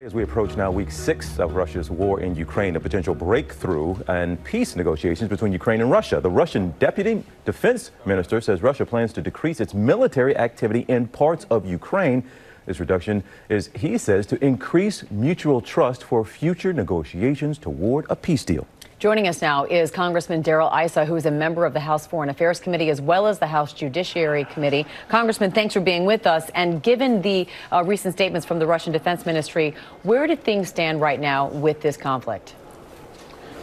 As we approach now week six of Russia's war in Ukraine, a potential breakthrough and peace negotiations between Ukraine and Russia. The Russian deputy defense minister says Russia plans to decrease its military activity in parts of Ukraine. This reduction is, he says, to increase mutual trust for future negotiations toward a peace deal. Joining us now is Congressman Darrell Issa, who is a member of the House Foreign Affairs Committee as well as the House Judiciary Committee. Congressman, thanks for being with us. And given the uh, recent statements from the Russian Defense Ministry, where do things stand right now with this conflict?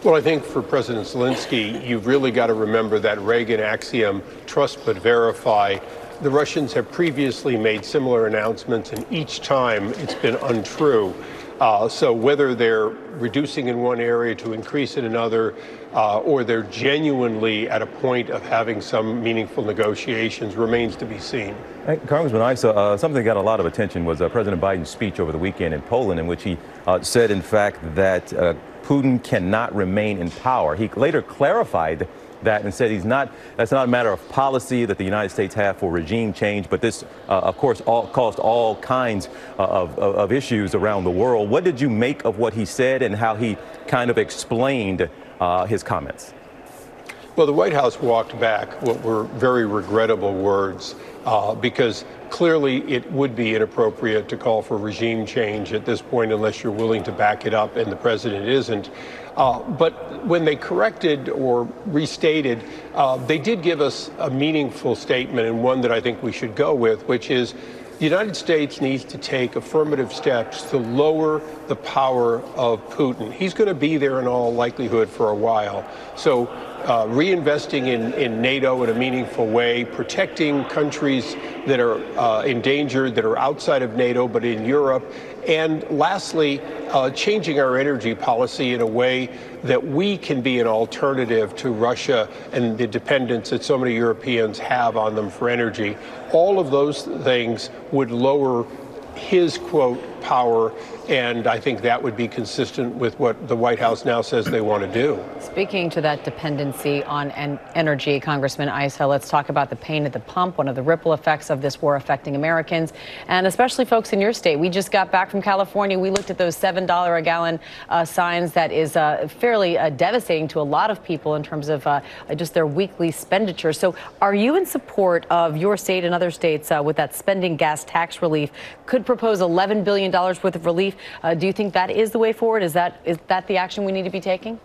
Well, I think for President Zelensky, you've really got to remember that Reagan axiom trust but verify. The Russians have previously made similar announcements, and each time it's been untrue. Uh, so whether they're reducing in one area to increase in another, uh, or they're genuinely at a point of having some meaningful negotiations remains to be seen. Hey, Congressman Issa, uh, something that got a lot of attention was uh, President Biden's speech over the weekend in Poland, in which he uh, said, in fact, that uh, Putin cannot remain in power. He later clarified that and said he's not, that's not a matter of policy that the United States have for regime change, but this, uh, of course, all, caused all kinds uh, of, of, of, issues around the world. What did you make of what he said and how he kind of explained uh, his comments? Well, the White House walked back what were very regrettable words uh, because clearly it would be inappropriate to call for regime change at this point unless you're willing to back it up, and the president isn't. Uh, but when they corrected or restated, uh, they did give us a meaningful statement and one that I think we should go with, which is the United States needs to take affirmative steps to lower the power of Putin. He's going to be there in all likelihood for a while. So uh, reinvesting in, in NATO in a meaningful way, protecting countries that are uh, endangered, that are outside of NATO, but in Europe, and lastly, uh, changing our energy policy in a way that we can be an alternative to Russia and the dependence that so many Europeans have on them for energy. All of those things would lower his quote power, and I think that would be consistent with what the White House now says they want to do. Speaking to that dependency on en energy, Congressman Issa, let's talk about the pain at the pump, one of the ripple effects of this war affecting Americans, and especially folks in your state. We just got back from California. We looked at those $7 a gallon uh, signs. That is uh, fairly uh, devastating to a lot of people in terms of uh, just their weekly expenditure. So, are you in support of your state and other states uh, with that spending gas tax relief? Could propose $11 billion worth of relief. Uh, do you think that is the way forward? Is that is that the action we need to be taking?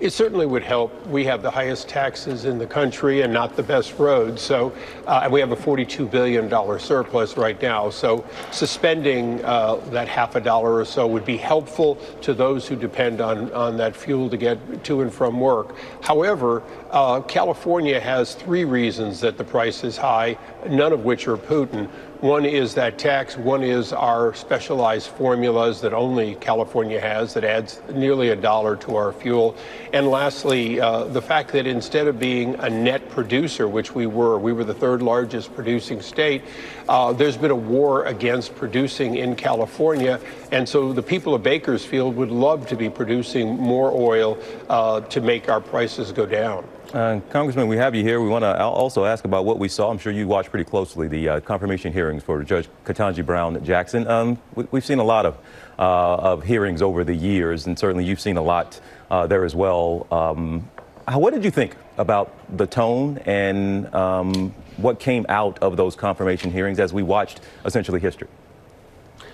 It certainly would help. We have the highest taxes in the country and not the best roads. So, uh, and we have a $42 billion surplus right now. So, suspending uh, that half a dollar or so would be helpful to those who depend on, on that fuel to get to and from work. However, uh, California has three reasons that the price is high, none of which are Putin. One is that tax, one is our specialized formulas that only California has that adds nearly a dollar to our fuel. And lastly, uh, the fact that instead of being a net producer, which we were, we were the third largest producing state, uh, there's been a war against producing in California. And so the people of Bakersfield would love to be producing more oil uh, to make our prices go down. Uh, Congressman, we have you here. We want to also ask about what we saw. I'm sure you watched pretty closely the uh, confirmation hearings for Judge Ketanji Brown Jackson. Um, we, have seen a lot of, uh, of hearings over the years, and certainly you've seen a lot uh, there as well. Um, what did you think about the tone and um, what came out of those confirmation hearings as we watched essentially history?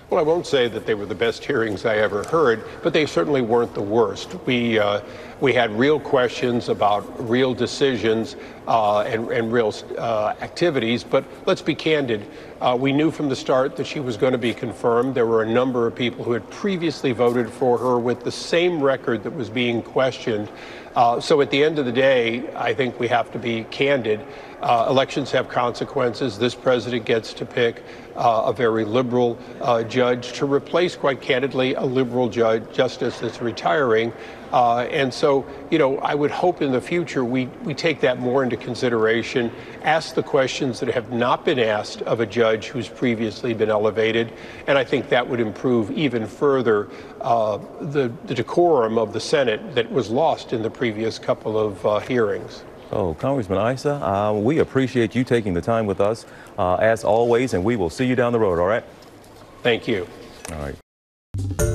Well, I won't say that they were the best hearings I ever heard, but they certainly weren't the worst. We uh, we had real questions about real decisions uh, and, and, real uh, activities. But let's be candid. Uh, we knew from the start that she was going to be confirmed. There were a number of people who had previously voted for her with the same record that was being questioned. Uh, so at the end of the day, I think we have to be candid. Uh, elections have consequences. This president gets to pick uh, a very liberal judge to replace, quite candidly, a liberal judge, justice that's retiring. And so, you know, I would hope in the future we, we take that more into consideration, ask the questions that have not been asked of a judge who's previously been elevated, and I think that would improve even further uh, the, the decorum of the Senate that was lost in the previous couple of uh, hearings. Oh, Congressman Issa, uh, we appreciate you taking the time with us uh, as always, and we will see you down the road, all right? Thank you. All right.